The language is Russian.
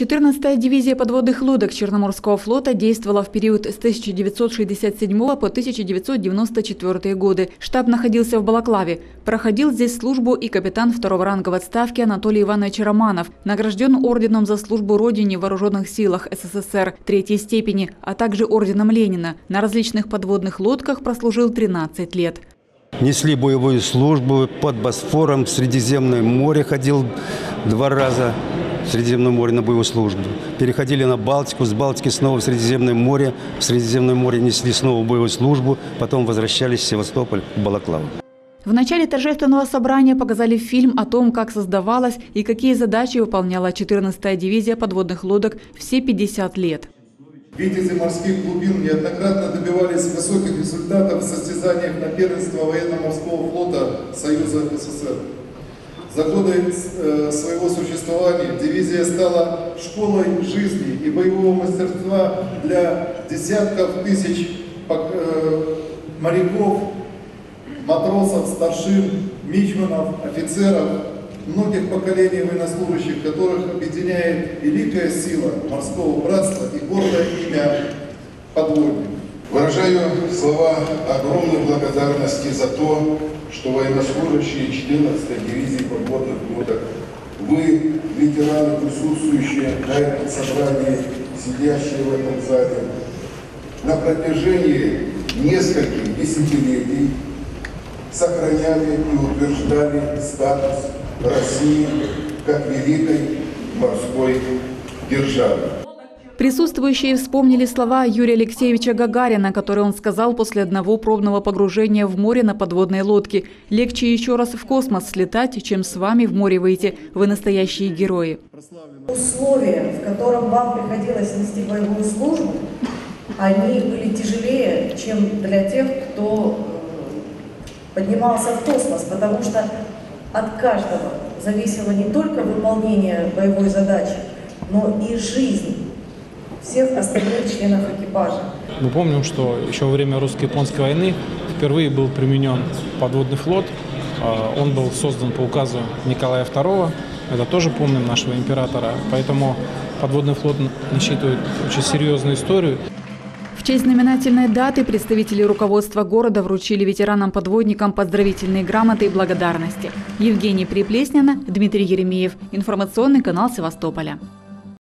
14-я дивизия подводных лодок Черноморского флота действовала в период с 1967 по 1994 годы. Штаб находился в Балаклаве. Проходил здесь службу и капитан второго ранга в отставке Анатолий Иванович Романов, награжден орденом за службу Родине в Вооруженных силах СССР третьей степени, а также орденом Ленина. На различных подводных лодках прослужил 13 лет. Несли боевую службу под Босфором, в Средиземное море ходил два раза в Средиземном море на боевую службу. Переходили на Балтику, с Балтики снова в Средиземное море. В Средиземное море несли снова боевую службу, потом возвращались в Севастополь, в Балаклаву. В начале торжественного собрания показали фильм о том, как создавалась и какие задачи выполняла 14-я дивизия подводных лодок все 50 лет. Витязи морских глубин неоднократно добивались высоких результатов в состязаниях на первенство военно-морского флота Союза СССР. За годы э, своего существования дивизия стала школой жизни и боевого мастерства для десятков тысяч э, моряков, матросов, старшин, мичманов, офицеров, многих поколений военнослужащих, которых объединяет великая сила морского братства и гордое имя подводник. Выражаю слова огромной благодарности за то, что военнослужащие 14-й дивизии подводных лодок, вы, ветераны, присутствующие на этом собрании, сидящие в этом зале, на протяжении нескольких десятилетий сохраняли и утверждали статус России как великой морской державы. Присутствующие вспомнили слова Юрия Алексеевича Гагарина, которые он сказал после одного пробного погружения в море на подводной лодке. «Легче еще раз в космос слетать, чем с вами в море выйти. Вы настоящие герои». Условия, в котором вам приходилось нести боевую службу, они были тяжелее, чем для тех, кто э, поднимался в космос, потому что от каждого зависело не только выполнение боевой задачи, но и жизнь всех остальных членов экипажа. Мы помним, что еще во время русско-японской войны впервые был применен подводный флот. А, он был создан по указу Николая II. Это тоже помним нашего императора. Поэтому подводный флот насчитывает очень серьезную историю. В честь знаменательной даты представители руководства города вручили ветеранам-подводникам поздравительные грамоты и благодарности. Евгений Приплесняна, Дмитрий Еремеев. Информационный канал Севастополя.